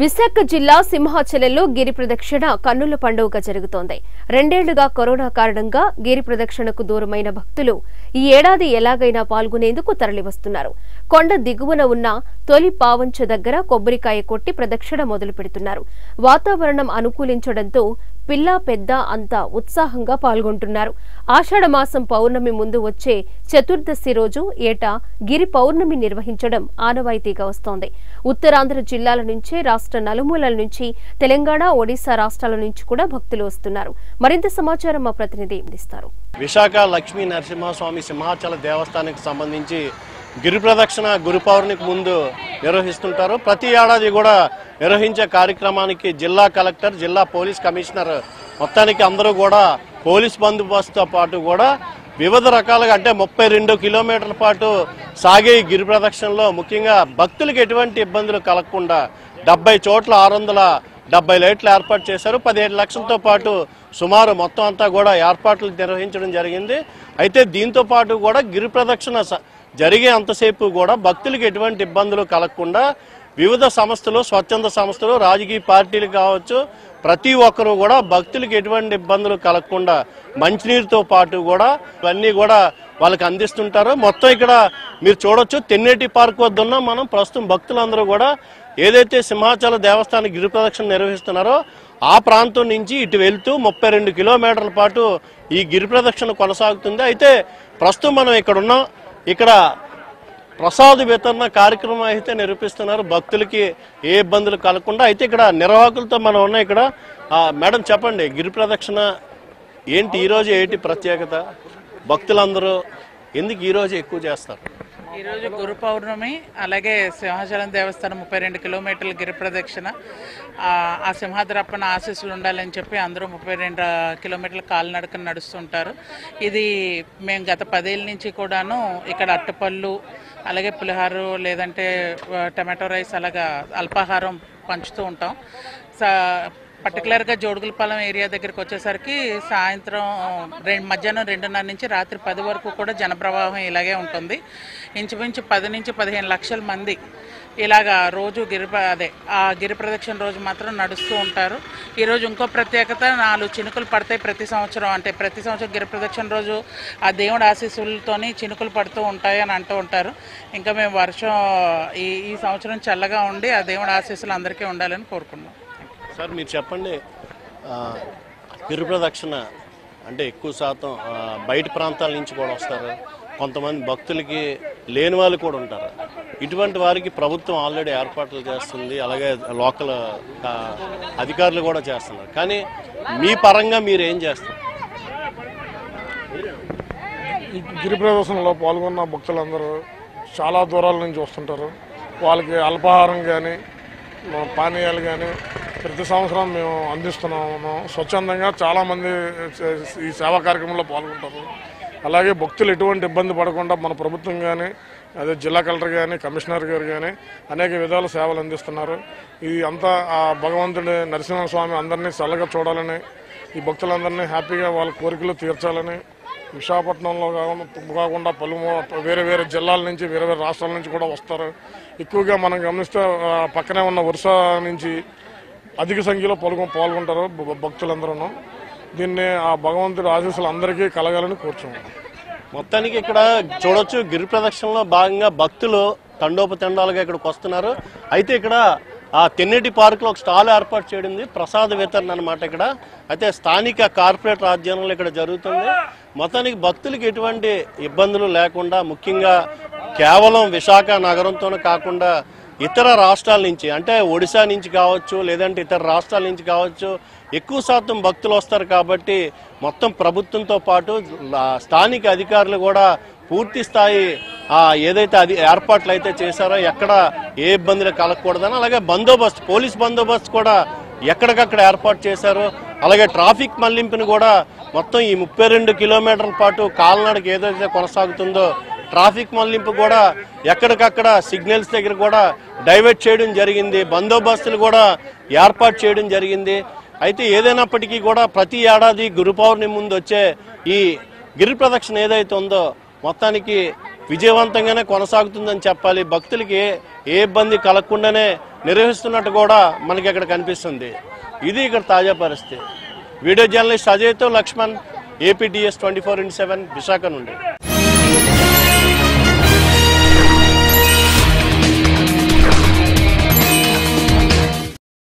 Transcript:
విశాఖ జిల్లా సింహాచలంలో గిరి ప్రదక్షిణ కన్నుల పండుగ జరుగుతోంది. రెండేళ్ళుగా కరోనా కారణంగా గిరి ప్రదక్షిణకు దూరమైన భక్తులు ఈ ఏడాది ఎలాగైనా పాల్గొనేందుకు తరలివస్తున్నారు. కొండ దిగువన ఉన్న తొలి పావంచ దగ్గర కొబ్బరికాయ కొట్టి ప్రదక్షిణ మొదలు పెడుతున్నారు వాతావరణం అనుకూలించడంతో పిల్ల పెద్ద అంతా ఉత్సాహంగా పాల్గొంటున్నారు. ఆషాఢమాసం పౌర్ణమి ముందు వచ్చే చతుర్దశి రోజు ఏటా గిరి పౌర్ణమి నిర్వహించడం ఆనవాయితీగా వస్తోంది. ఉత్తరాంధ్ర జిల్లాల నుంచే రాష్ట్ర నలుమూలల నుంచి తెలంగాణ ఒడిశా రాష్ట్రాల నుంచి కూడా భక్తులు వస్తున్నారు. మరింత సమాచారం మా ప్రతినిధి అందిస్తారు. విశాఖ లక్ష్మీ నరసింహస్వామి సింహాచల దేవస్థానానికి సంబంధించి గిరి ప్రదక్షిణ గురుపౌర్ణికి ముందు నిర్వహిస్తుంటారు. ప్రతి ఏడాది కూడా నిర్వహించే కార్యక్రమానికి జిల్లా కలెక్టర్ జిల్లా పోలీస్ కమిషనర్ మొత్తానికి అందరూ కూడా పోలీస్ బందోబస్తుతో పాటు కూడా వివిధ రకాలుగా అంటే ముప్పై రెండు కిలోమీటర్ల పాటు సాగే ఈ గిరి ప్రదక్షిణలో ముఖ్యంగా భక్తులకు ఎటువంటి ఇబ్బందులు కలగకుండా డెబ్బై చోట్ల ఆరు వందల డెబ్బై లైట్లు ఏర్పాటు చేశారు. పదిహేడు లక్షలతో పాటు సుమారు మొత్తం అంతా కూడా ఏర్పాట్లు నిర్వహించడం జరిగింది. అయితే దీంతో పాటు కూడా గిరి ప్రదక్షిణ స- జరిగే అంతసేపు కూడా భక్తులకు ఎటువంటి ఇబ్బందులు కలగకుండా వివిధ సంస్థలు స్వచ్ఛంద సంస్థలు రాజకీయ పార్టీలు కావచ్చు ప్రతి ఒక్కరూ కూడా భక్తులకు ఎటువంటి ఇబ్బందులు కలగకుండా మంచినీరుతో పాటు కూడా ఇవన్నీ కూడా వాళ్ళకి అందిస్తుంటారు. మొత్తం ఇక్కడ మీరు చూడొచ్చు తెన్నేటి పార్క్ వద్ద ఉన్న మనం ప్రస్తుతం భక్తులందరూ కూడా ఏదైతే సింహాచల దేవస్థానం గిరి ప్రదక్షిణ నిర్వహిస్తున్నారో ఆ ప్రాంతం నుంచి ఇటు వెళ్తూ ముప్పై రెండు కిలోమీటర్ల పాటు ఈ గిరి ప్రదక్షిణ కొనసాగుతుంది. అయితే ప్రస్తుతం మనం ఇక్కడ ఉన్నాం ఇక్కడ ప్రసాద వితరణ కార్యక్రమం అయితే నిరూపిస్తున్నారు భక్తులకి ఏ ఇబ్బందులు కలగకుండా అయితే ఇక్కడ నిర్వాహకులతో మనం ఉన్నాం ఇక్కడ. మేడం చెప్పండి గిరి ప్రదక్షిణ ఏంటి? ఈరోజు ఏంటి ప్రత్యేకత? భక్తులందరూ ఎందుకు ఈరోజు ఎక్కువ చేస్తారు? ఈరోజు గురు పౌర్ణమి అలాగే సింహాచలం దేవస్థానం ముప్పై రెండు కిలోమీటర్ల గిరి ప్రదక్షిణ. ఆ, సింహాద్రప్పన ఆశీస్సులు ఉండాలని చెప్పి అందరూ ముప్పై రెండు కిలోమీటర్ల కాలినడకన నడుస్తుంటారు. ఇది మేము గత పదేళ్ళ నుంచి కూడాను ఇక్కడ అట్టపళ్ళు అలాగే పులిహారు లేదంటే టమాటో రైస్ అలాగా అల్పాహారం పంచుతూ ఉంటాం. సా పర్టికులర్గా జోడుగులపాలెం ఏరియా దగ్గరికి వచ్చేసరికి సాయంత్రం రెండు మధ్యాహ్నం రెండున్నర నుంచి రాత్రి పది వరకు కూడా జనప్రవాహం ఇలాగే ఉంటుంది. ఇంచుమించు పది నుంచి పదిహేను లక్షల మంది ఇలాగా రోజు గిరి అదే ఆ గిరి ప్రదక్షిణ రోజు మాత్రం నడుస్తూ ఉంటారు. ఈరోజు ఇంకో ప్రత్యేకత నాలుగు చినుకులు పడతాయి ప్రతి సంవత్సరం. అంటే ప్రతి సంవత్సరం గిరి ప్రదక్షిణ రోజు ఆ దేవుడి ఆశీస్సులతోని చినుకులు పడుతూ ఉంటాయి అని అంటూ ఉంటారు. ఇంకా మేము వర్షం ఈ ఈ సంవత్సరం చల్లగా ఉండి ఆ దేవుడి ఆశీస్సులు అందరికీ ఉండాలని కోరుకున్నాం సార్ మీరు చెప్పండి పిరు ప్రదక్షిణ అంటే ఎక్కువ శాతం బయట ప్రాంతాల నుంచి కూడా వస్తారు. కొంతమంది భక్తులకి లేని వాళ్ళు కూడా ఉంటారు. ఇటువంటి వారికి ప్రభుత్వం ఆల్రెడీ ఏర్పాట్లు చేస్తుంది. అలాగే లోకల్ అధికారులు కూడా చేస్తున్నారు. కానీ మీ పరంగా మీరు ఏం చేస్తారు? ఈ గిరి ప్రదర్శనలో పాల్గొన్న భక్తులందరూ చాలా దూరాల నుంచి వస్తుంటారు. వాళ్ళకి అల్పాహారం కానీ పానీయాలు కానీ ప్రతి సంవత్సరం మేము అందిస్తున్నాము. స్వచ్ఛందంగా చాలామంది ఈ సేవా కార్యక్రమంలో పాల్గొంటారు. అలాగే భక్తులు ఎటువంటి ఇబ్బంది పడకుండా మన ప్రభుత్వం కానీ అదే జిల్లా కలెక్టర్ కానీ కమిషనర్ గారు కానీ అనేక విధాల సేవలు అందిస్తున్నారు. ఇది అంతా ఆ భగవంతుడి నరసింహస్వామి అందరినీ చల్లగా చూడాలని ఈ భక్తులందరినీ హ్యాపీగా వాళ్ళ కోరికలు తీర్చాలని విశాఖపట్నంలో కాకుండా- కాకుండా పలు వేరే వేరే జిల్లాల నుంచి వేరే వేరే రాష్ట్రాల నుంచి కూడా వస్తారు. ఎక్కువగా మనం గమనిస్తే పక్కనే ఉన్న వరుస నుంచి అధిక సంఖ్యలో పాల్గొ పాల్గొంటారు భక్తులందరూ దీన్ని ఆ భగవంతుడి ఆశీస్సులు అందరికీ కలగాలని కోరుచున్నాం. మొత్తానికి ఇక్కడ చూడొచ్చు గిరి ప్రదక్షిణలో భాగంగా భక్తులు తండోపతండాలుగా ఇక్కడికి వస్తున్నారు. అయితే ఇక్కడ ఆ తెన్నేటి పార్కులో ఒక స్టాల్ ఏర్పాటు చేయడింది ప్రసాద వితరణ అనమాట ఇక్కడ. అయితే స్థానిక కార్పొరేట్ రాజ్యాంగంలో ఇక్కడ జరుగుతుంది. మొత్తానికి భక్తులకు ఎటువంటి ఇబ్బందులు లేకుండా ముఖ్యంగా కేవలం విశాఖ నగరంతోనే కాకుండా ఇతర రాష్ట్రాల నుంచి అంటే ఒడిశా నుంచి కావచ్చు లేదంటే ఇతర రాష్ట్రాల నుంచి కావచ్చు ఎక్కువ శాతం భక్తులు వస్తారు కాబట్టి మొత్తం ప్రభుత్వంతో పాటు స్థానిక అధికారులు కూడా పూర్తి స్థాయి ఏదైతే అది ఏర్పాట్లు అయితే చేశారో ఎక్కడ ఏ ఇబ్బందులు కలగకూడదని అలాగే బందోబస్తు పోలీస్ బందోబస్తు కూడా ఎక్కడికక్కడ ఏర్పాటు చేశారు. అలాగే ట్రాఫిక్ మళ్ళింపుని కూడా మొత్తం ఈ ముప్పై రెండు కిలోమీటర్ల పాటు కాలనడక ఏదైతే కొనసాగుతుందో ట్రాఫిక్ మళ్ళింపు కూడా ఎక్కడికక్కడ సిగ్నల్స్ దగ్గర కూడా డైవర్ట్ చేయడం జరిగింది. బందోబస్తులు కూడా ఏర్పాటు చేయడం జరిగింది. అయితే ఏదైనప్పటికీ కూడా ప్రతి ఏడాది గురు పౌర్ణమి ముందు వచ్చే ఈ గిరి ప్రదక్షిణ ఏదైతే ఉందో మొత్తానికి విజయవంతంగానే కొనసాగుతుందని చెప్పాలి. భక్తులకి ఏ ఇబ్బంది కలగకుండానే నిర్వహిస్తున్నట్టు కూడా మనకి ఇక్కడ కనిపిస్తుంది. ఇది ఇక్కడ తాజా పరిస్థితి. Video journalist అజయ్తో Lakshman APTS twenty four into seven Visakha నుండి.